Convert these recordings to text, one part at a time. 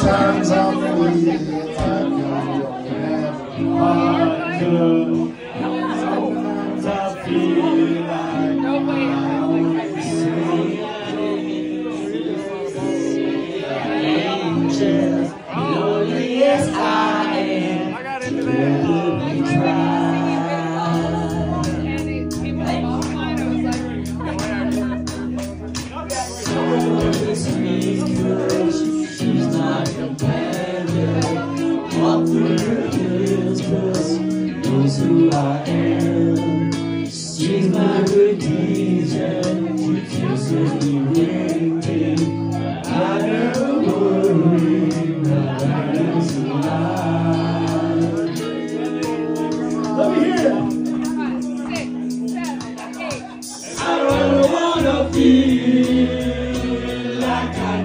Sometimes I'm feeling like I have I could. Who I am. She's my good. She kisses me winking. I never worry. That is a lie. Let me hear it.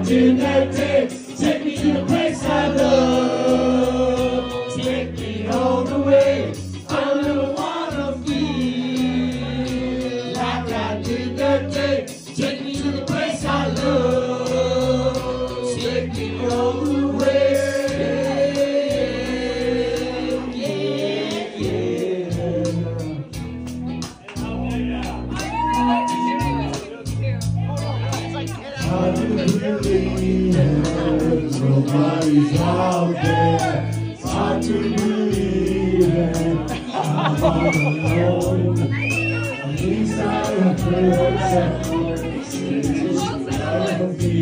Feel like I did. Take me to the place I love. Take me all the way. Believe nobody's out there. Believe I'm all alone. At least I am perfect. It's never be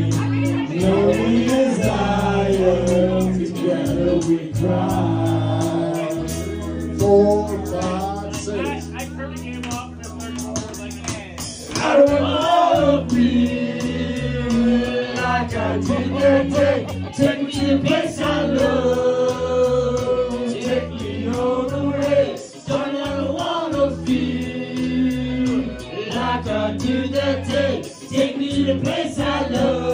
lonely as I am. Together we cry. For God's sake. I first came up and was like, hey. I don't wanna Take me to the place I love. Take me ever wanna feel like I that day. Take me to the place I love.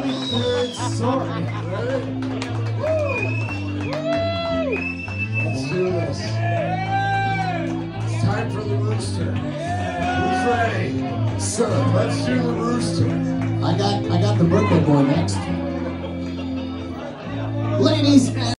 Friday, 23rd. Sorry. Let's do this. It's time for the rooster. Who's ready? Let's do the rooster. I got I got the Brooklyn boy next. Ladies and